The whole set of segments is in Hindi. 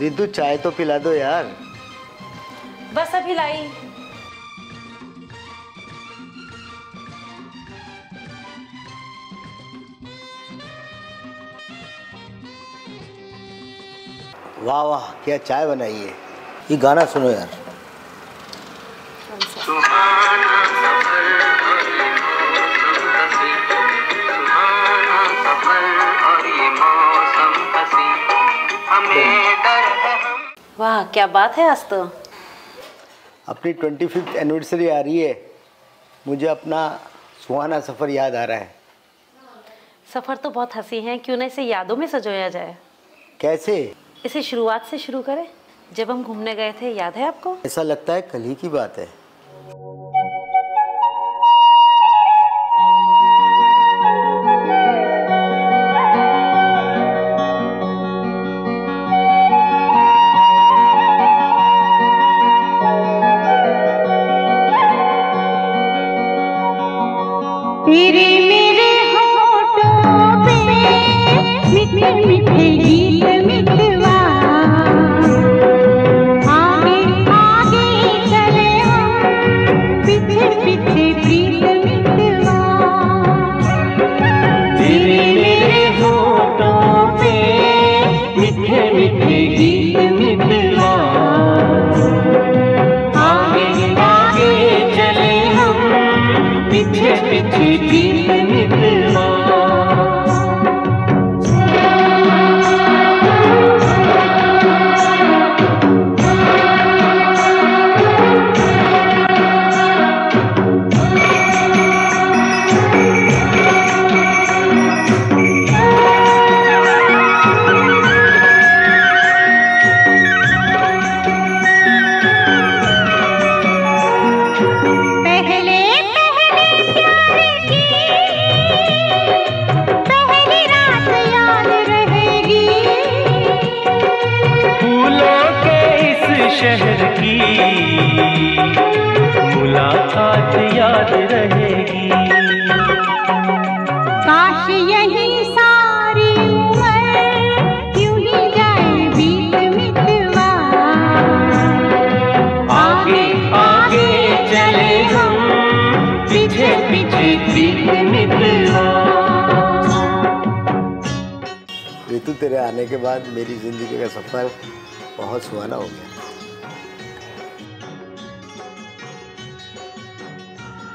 रितु चाय तो पिला दो यार। बस अभी लाई। वाह वाह क्या चाय बनाई है। ये गाना सुनो यार। वाह क्या बात है आज तो। अपनी ट्वेंटी फिफ्थ एनिवर्सरी आ रही है। मुझे अपना सुहाना सफ़र याद आ रहा है। सफ़र तो बहुत हँसी है क्यों ना इसे यादों में सजोया जाए। कैसे? इसे शुरुआत से शुरू करें। जब हम घूमने गए थे याद है आपको? ऐसा लगता है कल ही की बात है। तेरे पीछे गीत मितवा मुलाकात याद रहेगी। काश यही सारी उम्र यूँ ही जाए बीत मितवा आगे आगे चले हम पीछे पीछे प्रीत मितवा ऋतु तेरे आने के बाद मेरी ज़िंदगी का सफ़र बहुत सुहाना हो गया।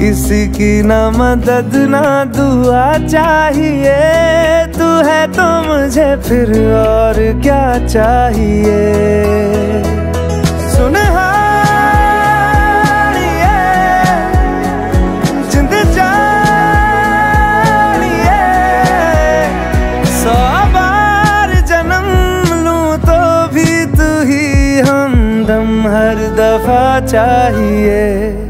किसी की ना मदद, ना दुआ चाहिए। तू है तो मुझे फिर और क्या चाहिए? तो हर दफ़ा चाहिए।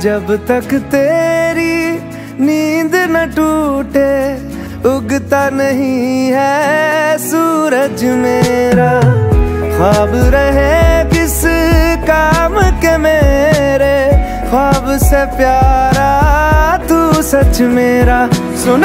जब तक तेरी नींद न टूटे, उगता नहीं है सूरज मेरा। ख्वाब रहे किस काम के मेरे, ख्वाब से प्यारा तू सच मेरा। सुन